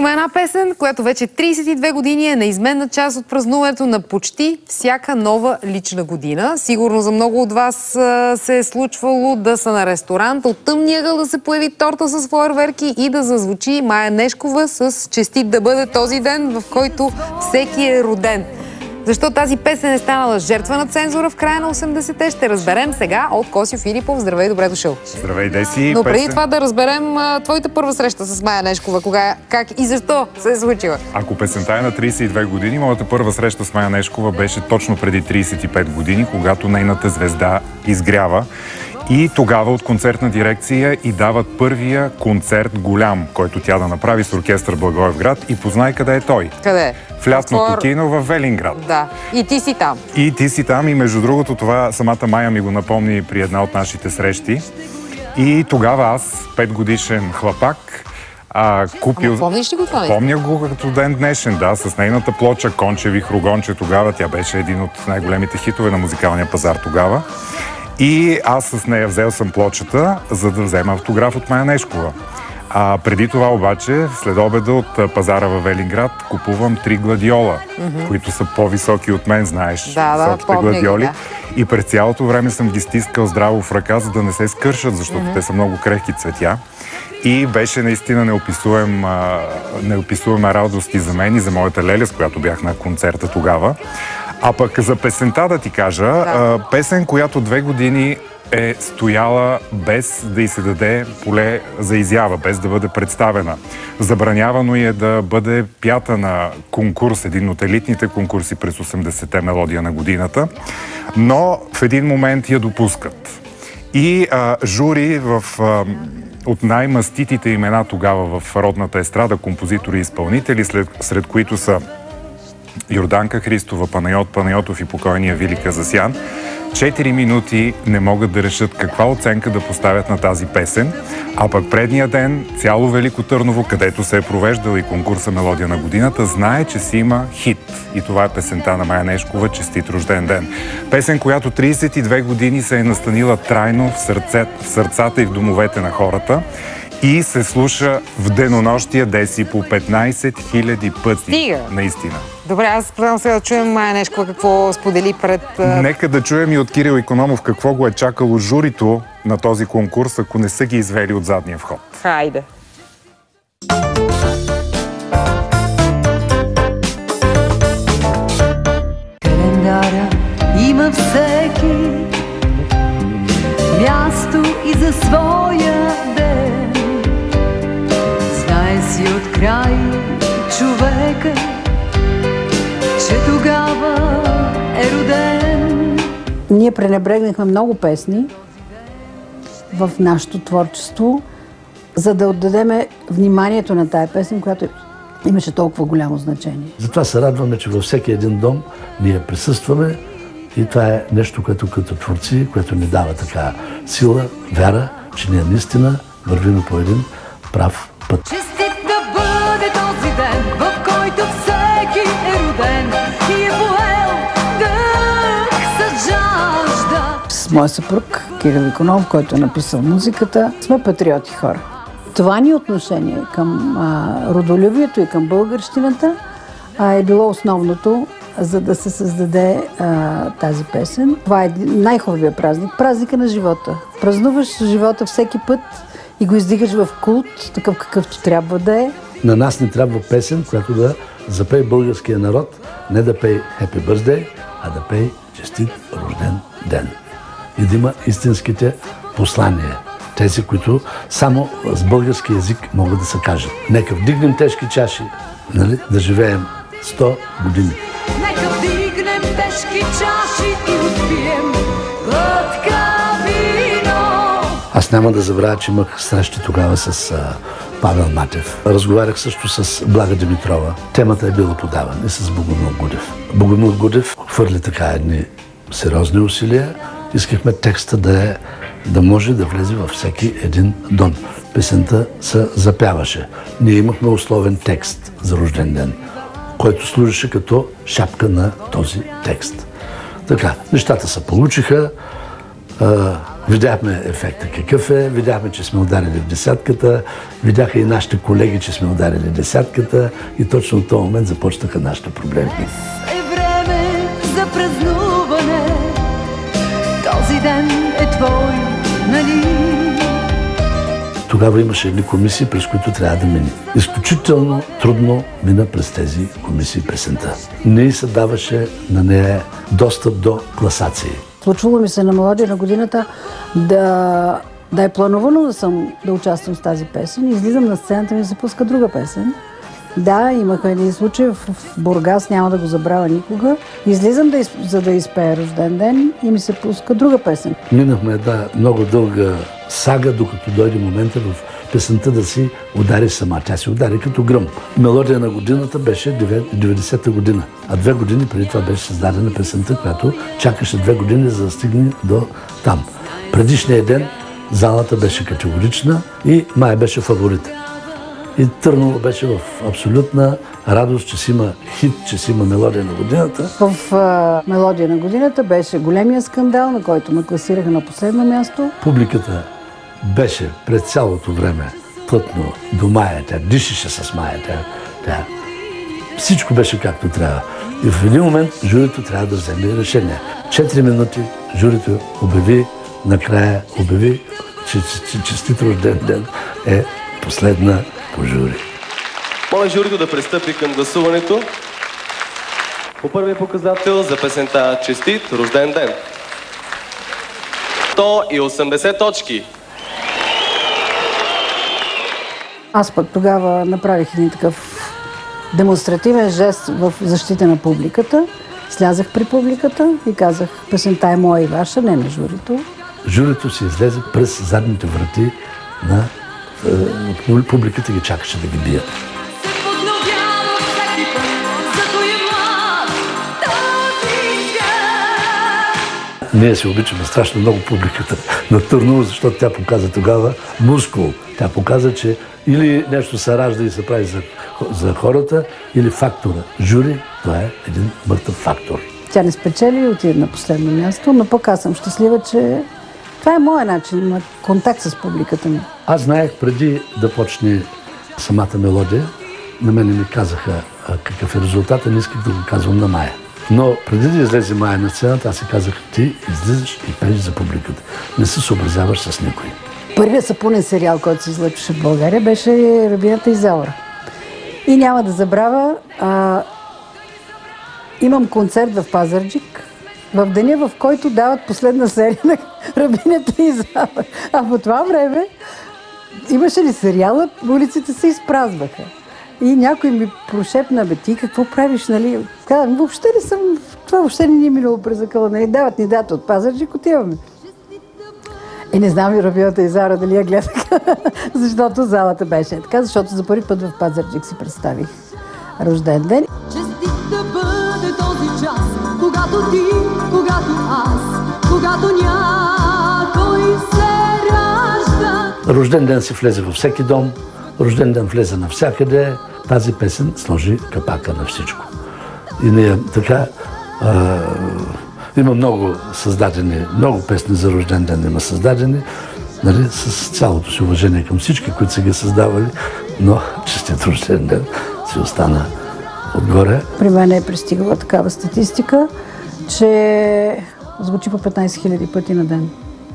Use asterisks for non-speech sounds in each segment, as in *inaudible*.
има една песен, която вече 32 години е неизменна част от празнуването на почти всяка нова лична година. Сигурно за много от вас се е случвало да са на ресторант, от тъмния гъл да се появи торта с фойерверки и да зазвучи Майя Нешкова с честит да бъде този ден, в който всеки е роден. Защо тази песен е станала жертва на цензура в края на 80-те, ще разберем сега от Косио Филипов. Здравей, добре дошъл. Здравей, Деси. Но преди песен... това да разберем а, твоята първа среща с Майя Нешкова. Кога, как и защо се е случила? Ако песента е на 32 години, моята първа среща с Майя Нешкова беше точно преди 35 години, когато нейната звезда изгрява. И тогава от концертна дирекция и дават първия концерт голям, който тя да направи с оркестър Благоевград и познай къде е той. Къде? В лятното Твор... кино в Велинград. Да. И ти си там. И ти си там и между другото това самата Майя ми го напомни при една от нашите срещи. И тогава аз, пет годишен хлапак, а, купил... Ама помниш ли го това? Помня го като ден днешен, да, с нейната плоча Кончеви Хругонче тогава. Тя беше един от най-големите хитове на музикалния пазар тогава. И аз с нея взел съм плочата, за да взема автограф от Майя Нешкова. А преди това обаче, след обеда от пазара в Велинград, купувам три гладиола, mm-hmm. които са по-високи от мен, знаеш, да, да, високите гладиоли. Да. И през цялото време съм ги стискал здраво в ръка, за да не се скършат, защото mm-hmm. те са много крехки цветя. И беше наистина неописуем, неописуема радост и за мен и за моята леля, с която бях на концерта тогава. А пък за песента да ти кажа, да. песен, която две години е стояла без да й се даде поле за изява, без да бъде представена. Забранявано е да бъде пята на конкурс, един от елитните конкурси през 80-те мелодия на годината, но в един момент я допускат. И а, жури в, а, от най-маститите имена тогава в родната естрада, композитори и изпълнители, след, сред които са Йорданка Христова, Панайот Панайотов и покойния Вили Казасян, 4 минути не могат да решат каква оценка да поставят на тази песен, а пък предния ден цяло Велико Търново, където се е провеждал и конкурса Мелодия на годината, знае, че си има хит. И това е песента на Майя Нешкова «Честит рожден ден». Песен, която 32 години се е настанила трайно в, сърце, в сърцата и в домовете на хората и се слуша в денонощия деси по 15 000 пъти. Стига! Наистина. Добре, аз предам сега да чуем Майя Нешкова какво сподели пред... Нека да чуем и от Кирил Икономов какво го е чакало журито на този конкурс, ако не са ги извели от задния вход. Хайде! Календара има всеки място и за своя ден. Знае си от край човека, Ние пренебрегнахме много песни в нашето творчество, за да отдадеме вниманието на тая песен, която имаше толкова голямо значение. Затова се радваме, че във всеки един дом ние присъстваме и това е нещо, което като творци, което ни дава така сила, вяра, че ние наистина вървим по един прав път. Честит да бъде този ден, в който всеки е роден и е С моя съпруг Кирил Иконов, който е написал музиката, сме патриоти хора. Това ни отношение към а, родолюбието и към българщината а, е било основното за да се създаде а, тази песен. Това е най-хубавия празник. Празника на живота. Празнуваш живота всеки път и го издигаш в култ, такъв какъвто трябва да е. На нас не трябва песен, която да запей българския народ, не да пей Happy Birthday, а да пей честит рожден ден. И да има истинските послания. Тези, които само с български язик могат да се кажат. Нека вдигнем тежки чаши, нали? да живеем 100 години. Нека вдигнем тежки чаши и отпием глътка вино. Аз няма да забравя, че имах срещи тогава с а, Павел Матев. Разговарях също с Блага Димитрова. Темата е била подавана и с Богомил Гудев. Богомил Гудев хвърли така едни сериозни усилия. Искахме текста да, е, да може да влезе във всеки един дом. Песента се запяваше. Ние имахме условен текст за рожден ден който служеше като шапка на този текст. Така, нещата се получиха. Видяхме ефекта какъв е, видяхме, че сме ударили в десятката, видяха и нашите колеги, че сме ударили десятката и точно от този момент започнаха нашите проблеми. Е време за празнуване, ден е твой, нали? Тогава имаше едни комисии, през които трябва да мине. Изключително трудно мина през тези комисии песента. Не се даваше на нея достъп до класации. Случвало ми се на мелодия на годината да, да е планувано да, съм, да участвам с тази песен. Излизам на сцената ми и се пуска друга песен. Да, имаха един случай в, Бургас, няма да го забравя никога. Излизам да, из, за да изпея рожден ден и ми се пуска друга песен. Минахме една много дълга сага, докато дойде момента в песента да си удари сама. Тя си удари като гръм. Мелодия на годината беше 90-та година, а две години преди това беше създадена песента, която чакаше две години за да стигне до там. Предишния ден залата беше категорична и Май беше фаворит. И Търново беше в абсолютна радост, че си има хит, че си има мелодия на годината. В а, мелодия на годината беше големия скандал, на който ме класираха на последно място. Публиката беше през цялото време плътно до Майя. Тя дишеше с Майя. Тя, тя, всичко беше както трябва. И в един момент журито трябва да вземе решение. Четири минути журито обяви, накрая обяви, че, че, че честит рожден ден е последна по жури. Моля журито да пристъпи към гласуването по първия показател за песента Честит рожден ден. 180 точки. Аз пък тогава направих един такъв демонстративен жест в защита на публиката. Слязах при публиката и казах, песента е моя и ваша, не на журито. Журито си излезе през задните врати на публиката ги чакаше да ги бият. Е. Ние се обичаме страшно много публиката на Търново, защото тя показа тогава мускул. Тя показа, че или нещо се ражда и се прави за, за хората, или фактора. Жури, това е един мъртъв фактор. Тя не спечели и отиде на последно място, но пък аз съм щастлива, че това е моят начин на контакт с публиката ми. Аз знаех преди да почне самата мелодия, на мене ми казаха какъв е резултатът, не исках да го казвам на Майя. Но преди да излезе Майя на сцената, аз си казах, ти излизаш и пееш за публиката. Не се съобразяваш с никой. Първият сапунен сериал, който се излъчваше в България, беше Рабината Изаура. И няма да забравя, а, имам концерт в Пазарджик, в деня, в който дават последна серия на Рабинята Изаура. А по това време имаше ли сериала, улиците се изпразваха. И някой ми прошепна, бе, ти какво правиш, нали? Казвам, въобще не съм, това въобще не ни е минало през акъла, нали? Дават ни дата от Пазарджик, отиваме. И не знам и Рабината и Зара дали я гледаха, *laughs* защото залата беше така, защото за първи път в Пазарджик си представих рожден ден. Рожден ден си влезе във всеки дом, рожден ден влезе навсякъде. Тази песен сложи капака на всичко. И ние така а, има много създадени, много песни за рожден ден има създадени, нали, с цялото си уважение към всички, които са ги създавали, но честит рожден ден си остана отгоре. При мен е пристигала такава статистика, че звучи по 15 000 пъти на ден,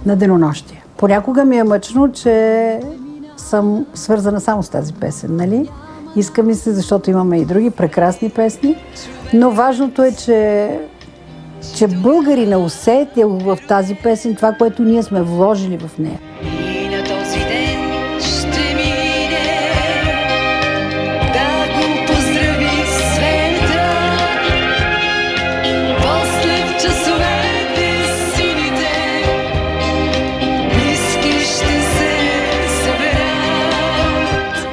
на денонощие. Понякога ми е мъчно, че съм свързана само с тази песен, нали? Иска ми се, защото имаме и други прекрасни песни, но важното е, че че българина усетил в тази песен това, което ние сме вложили в нея.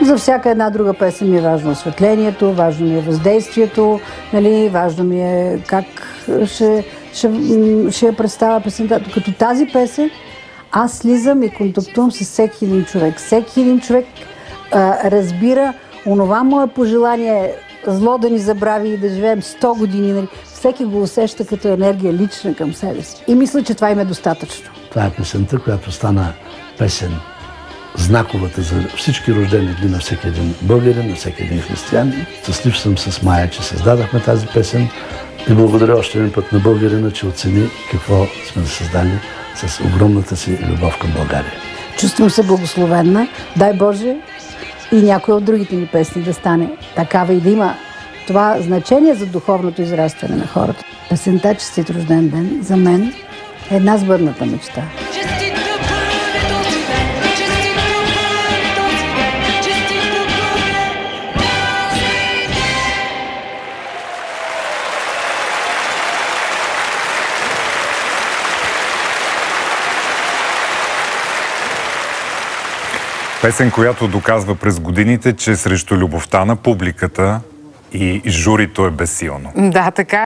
За всяка една друга песен ми е важно осветлението, важно ми е въздействието, нали, важно ми е как ще, ще, ще я представя песента. Като тази песен, аз слизам и контактувам с всеки един човек. Всеки един човек а, разбира онова мое пожелание зло да ни забрави и да живеем 100 години. Нали. Всеки го усеща като енергия лична към себе си. И мисля, че това им е достатъчно. Това е песента, която стана песен знаковата за всички рождени дни на всеки един българин, на всеки един християнин. Щастлив съм с Майя, че създадахме тази песен и благодаря още един път на българина, че оцени какво сме създали с огромната си любов към България. Чувствам се благословенна. Дай Боже и някоя от другите ни песни да стане такава и да има това значение за духовното израстване на хората. Песента Честит рожден ден за мен е една сбъдната мечта. Песен, която доказва през годините, че срещу любовта на публиката и журито е безсилно. Да, така